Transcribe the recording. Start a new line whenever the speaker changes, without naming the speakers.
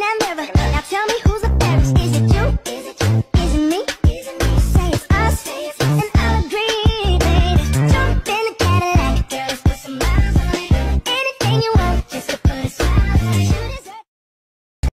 looking. Now tell me